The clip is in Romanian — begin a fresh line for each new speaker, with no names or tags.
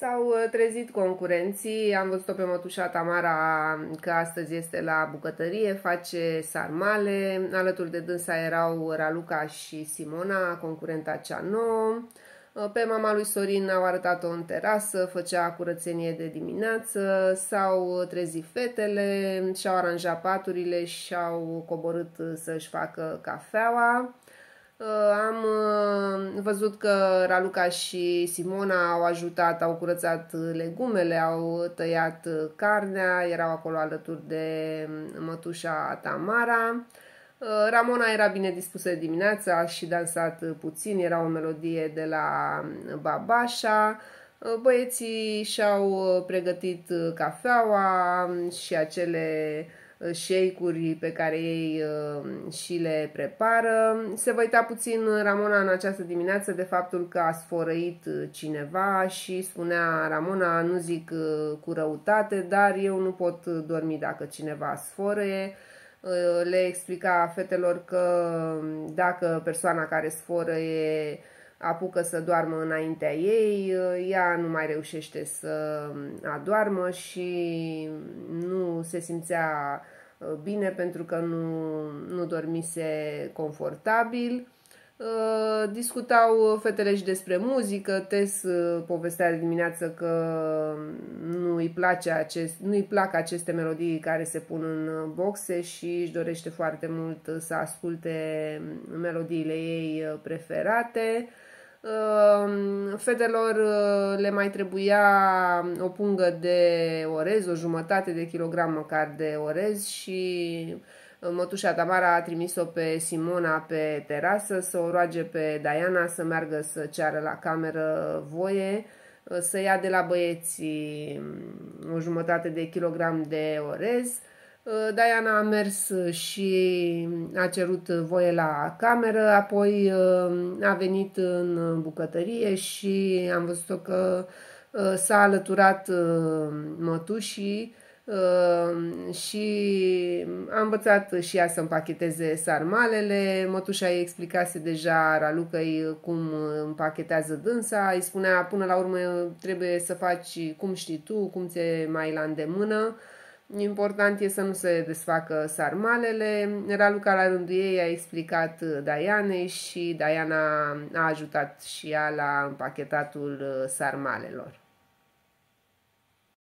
S-au uh, trezit concurenții, am văzut-o pe mătușa Tamara că astăzi este la bucătărie, face sarmale, alături de dânsa erau Raluca și Simona, concurenta cea nouă. Uh, pe mama lui Sorin au arătat-o în terasă, făcea curățenie de dimineață, s-au trezit fetele, și-au aranjat paturile și au coborât să-și facă cafeaua. Uh, am uh, văzut că Raluca și Simona au ajutat, au curățat legumele, au tăiat carnea, erau acolo alături de mătușa Tamara. Uh, Ramona era bine dispusă de dimineață, a și dansat puțin, era o melodie de la Babașa. Băieții și-au pregătit cafeaua și acele shake-uri pe care ei uh, și le prepară. Se va uita puțin Ramona în această dimineață de faptul că a sfărăit cineva și spunea Ramona, nu zic uh, cu răutate, dar eu nu pot dormi dacă cineva sfărăie. Uh, le explica fetelor că dacă persoana care sfărăie apucă să doarmă înaintea ei, ea nu mai reușește să adoarmă și nu se simțea uh, bine pentru că nu, nu dormise confortabil. Uh, discutau fetele și despre muzică, Tes uh, povestea de dimineață că nu îi, place acest, nu îi plac aceste melodii care se pun în boxe și își dorește foarte mult să asculte melodiile ei preferate. Ehm, fetelor uh, le mai trebuia o pungă de orez, o jumătate de kilogram măcar de orez și uh, mătușa Tamara a trimis-o pe Simona pe terasă să o roage pe Diana să meargă să ceară la cameră voie uh, să ia de la băieți um, o jumătate de kilogram de orez Uh, Diana a mers și a cerut voie la cameră, apoi uh, a venit în bucătărie și am văzut că uh, s-a alăturat mătușii și a învățat și ea să împacheteze sarmalele. Mătușa îi explicase deja Ralucăi cum împachetează dânsa, îi spunea până la urmă trebuie să faci cum știi tu, cum ți-e mai la îndemână. Important e să nu se desfacă sarmalele. Raluca la rândul ei a explicat Dianei și Diana a ajutat și ea la împachetatul sarmalelor.